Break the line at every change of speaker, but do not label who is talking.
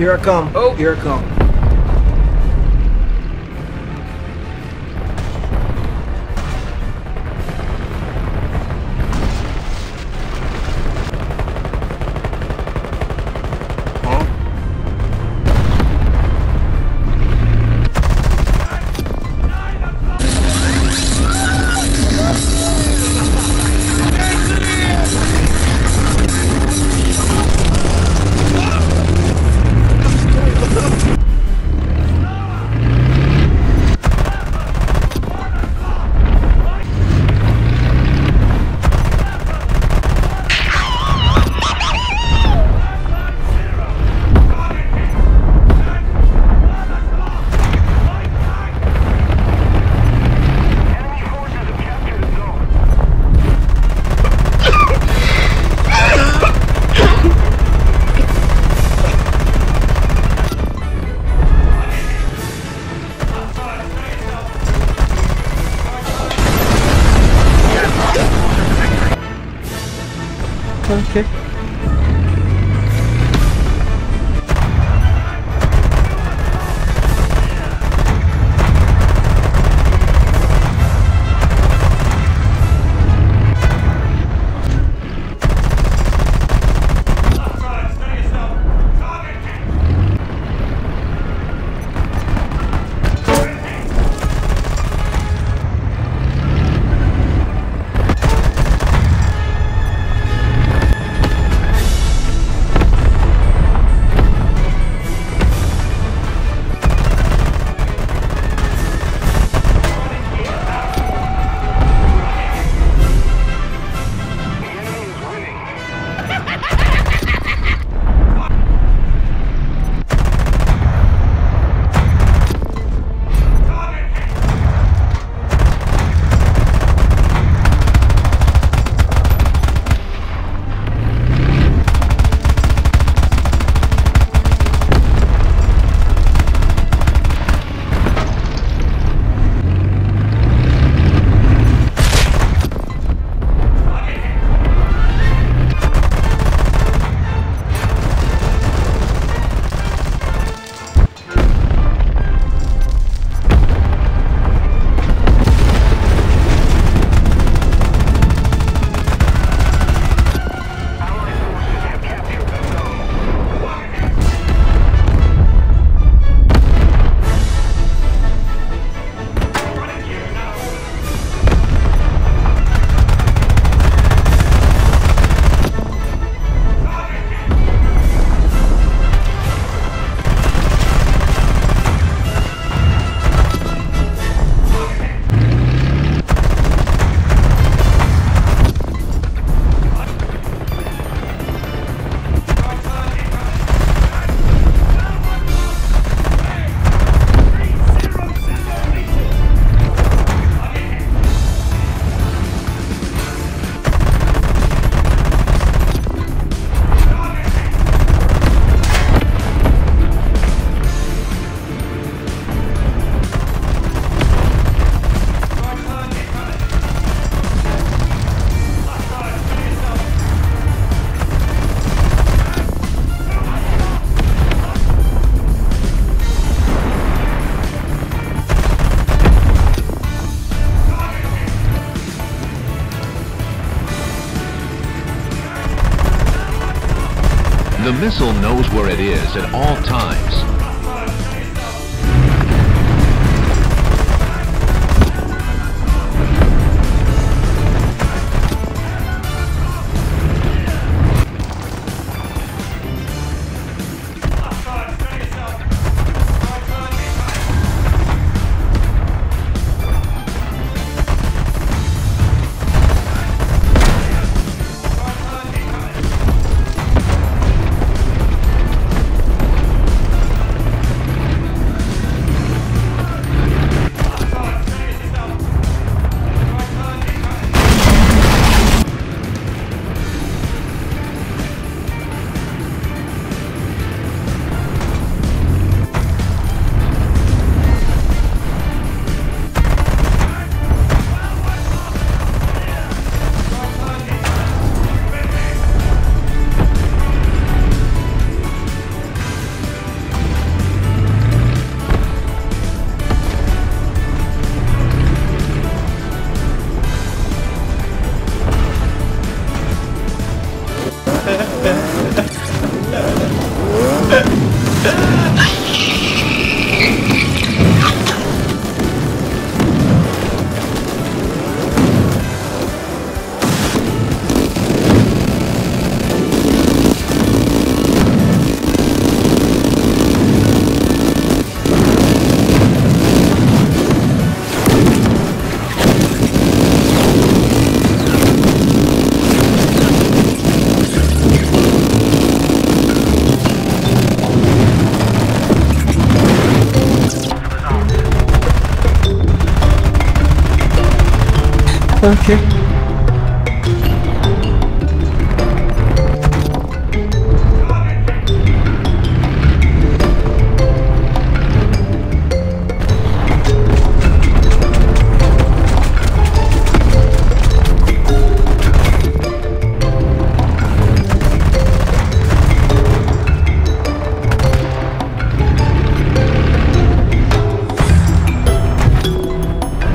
Here I come.
Oh.
Here I come. Okay.
The missile knows where it is at all times.
Okay.